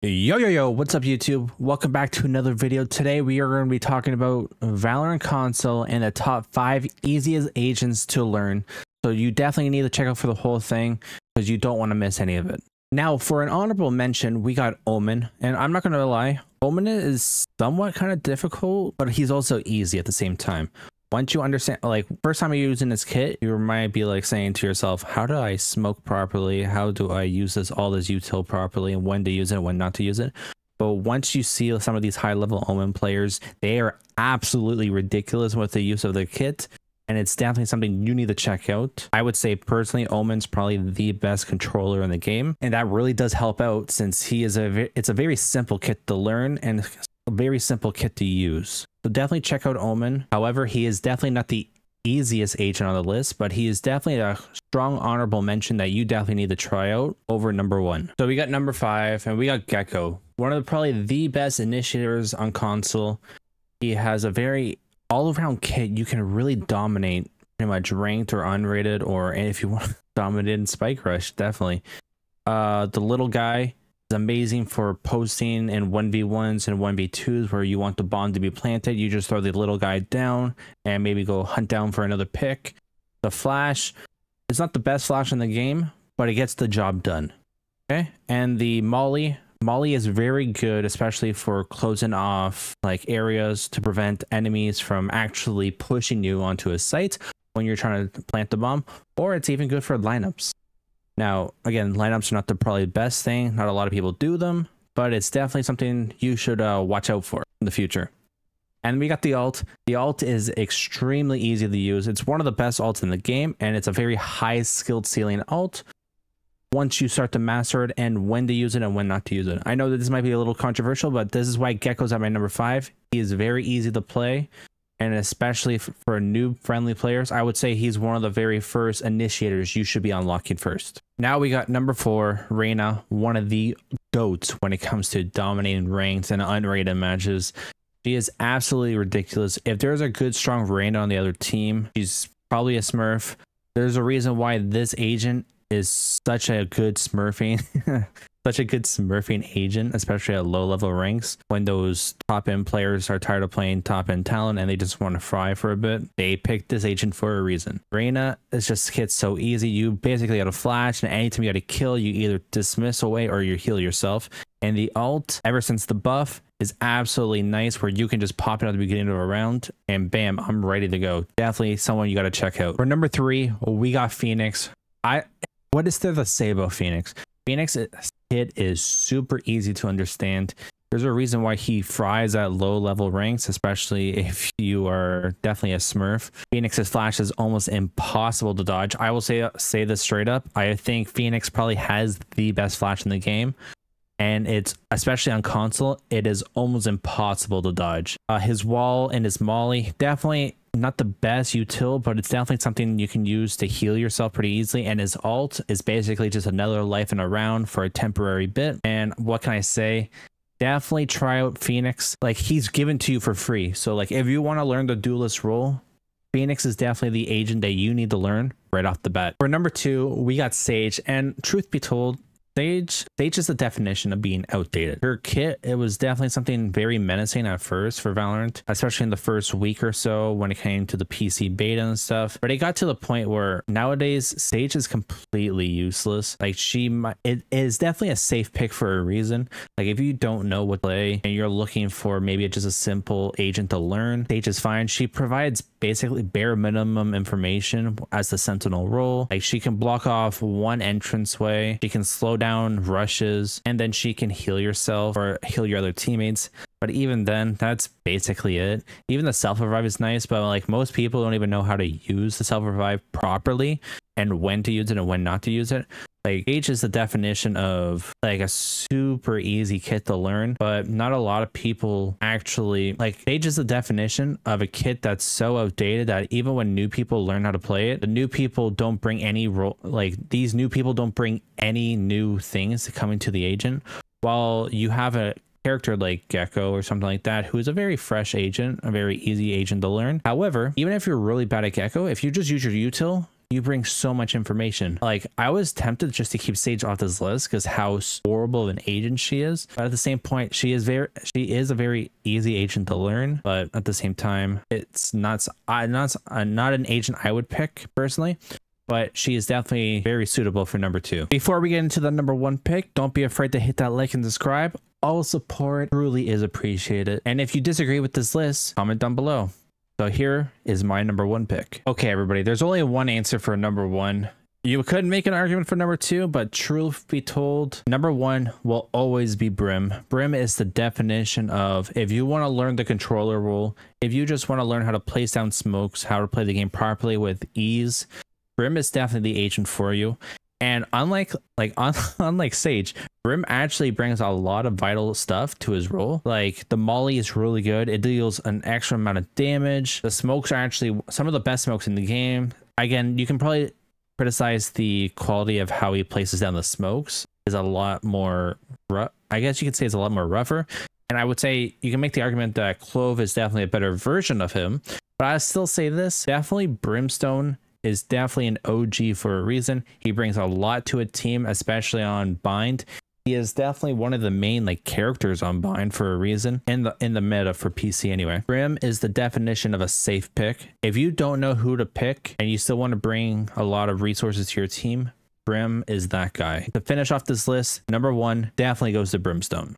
Yo, yo, yo, what's up YouTube? Welcome back to another video. Today we are going to be talking about Valorant console and the top five easiest agents to learn. So you definitely need to check out for the whole thing because you don't want to miss any of it. Now for an honorable mention, we got Omen and I'm not going to lie, Omen is somewhat kind of difficult, but he's also easy at the same time once you understand like first time you're using this kit you might be like saying to yourself how do i smoke properly how do i use this all this util properly and when to use it when not to use it but once you see some of these high level omen players they are absolutely ridiculous with the use of the kit and it's definitely something you need to check out. I would say personally, Omen's probably the best controller in the game, and that really does help out since he is a it's a very simple kit to learn and very simple kit to use. So definitely check out Omen. However, he is definitely not the easiest agent on the list, but he is definitely a strong honorable mention that you definitely need to try out over number one. So we got number five and we got Gekko, one of the, probably the best initiators on console. He has a very all around kit. You can really dominate pretty much ranked or unrated, or if you want to dominate in Spike Rush, definitely. Uh, the little guy amazing for posting in 1v1s and 1v2s where you want the bomb to be planted. You just throw the little guy down and maybe go hunt down for another pick. The flash is not the best flash in the game, but it gets the job done. Okay. And the molly, molly is very good, especially for closing off like areas to prevent enemies from actually pushing you onto a site when you're trying to plant the bomb, or it's even good for lineups. Now, again, lineups are not the probably best thing. Not a lot of people do them, but it's definitely something you should uh, watch out for in the future. And we got the alt. The alt is extremely easy to use. It's one of the best alts in the game, and it's a very high skilled ceiling alt once you start to master it and when to use it and when not to use it. I know that this might be a little controversial, but this is why Gekko's at my number five. He is very easy to play and especially for new friendly players, I would say he's one of the very first initiators you should be unlocking first. Now we got number four, Reyna, one of the goats when it comes to dominating ranked and unrated matches. She is absolutely ridiculous. If there's a good, strong Reyna on the other team, she's probably a smurf. There's a reason why this agent is such a good smurfing such a good smurfing agent, especially at low level ranks. When those top end players are tired of playing top end talent and they just want to fry for a bit, they pick this agent for a reason. Reyna is just hits so easy. You basically got a flash, and anytime you got to kill, you either dismiss away or you heal yourself. And the alt, ever since the buff, is absolutely nice where you can just pop it at the beginning of a round and bam, I'm ready to go. Definitely someone you got to check out. For number three, we got Phoenix. I what is there to say about Phoenix? Phoenix hit is super easy to understand. There's a reason why he fries at low level ranks, especially if you are definitely a Smurf. Phoenix's flash is almost impossible to dodge. I will say say this straight up. I think Phoenix probably has the best flash in the game and it's especially on console it is almost impossible to dodge uh, his wall and his molly definitely not the best util, but it's definitely something you can use to heal yourself pretty easily. And his alt is basically just another life in a round for a temporary bit. And what can I say? Definitely try out Phoenix. Like he's given to you for free. So like if you want to learn the duelist role, Phoenix is definitely the agent that you need to learn right off the bat. For number two, we got Sage. And truth be told, Sage, Sage is the definition of being outdated. Her kit, it was definitely something very menacing at first for Valorant, especially in the first week or so when it came to the PC beta and stuff. But it got to the point where nowadays Sage is completely useless. Like she, it is definitely a safe pick for a reason. Like if you don't know what to play and you're looking for maybe just a simple agent to learn, Sage is fine. She provides basically bare minimum information as the Sentinel role. Like she can block off one entrance way. She can slow down down rushes, and then she can heal yourself or heal your other teammates. But even then, that's basically it. Even the self revive is nice, but like most people don't even know how to use the self revive properly and when to use it and when not to use it. Like Sage is the definition of like a super easy kit to learn, but not a lot of people actually like Sage is the definition of a kit that's so outdated that even when new people learn how to play it, the new people don't bring any role like these new people don't bring any new things to coming to the agent. While you have a character like Gekko or something like that, who is a very fresh agent, a very easy agent to learn. However, even if you're really bad at Gekko, if you just use your util, you bring so much information. Like I was tempted just to keep Sage off this list because how horrible of an agent she is. But at the same point, she is very she is a very easy agent to learn. But at the same time, it's not I not uh, not an agent I would pick personally but she is definitely very suitable for number two. Before we get into the number one pick, don't be afraid to hit that like and subscribe. All support truly is appreciated. And if you disagree with this list, comment down below. So here is my number one pick. Okay, everybody, there's only one answer for number one. You could make an argument for number two, but truth be told, number one will always be Brim. Brim is the definition of if you want to learn the controller rule, if you just want to learn how to place down smokes, how to play the game properly with ease, Brim is definitely the agent for you. And unlike like unlike Sage, Brim actually brings a lot of vital stuff to his role. Like the Molly is really good. It deals an extra amount of damage. The smokes are actually some of the best smokes in the game. Again, you can probably criticize the quality of how he places down the smokes is a lot more rough. I guess you could say it's a lot more rougher. And I would say you can make the argument that Clove is definitely a better version of him. But I still say this, definitely Brimstone is definitely an OG for a reason. He brings a lot to a team, especially on Bind. He is definitely one of the main like characters on Bind for a reason in the in the meta for PC anyway. Brim is the definition of a safe pick. If you don't know who to pick and you still want to bring a lot of resources to your team, Brim is that guy. To finish off this list, number one definitely goes to Brimstone.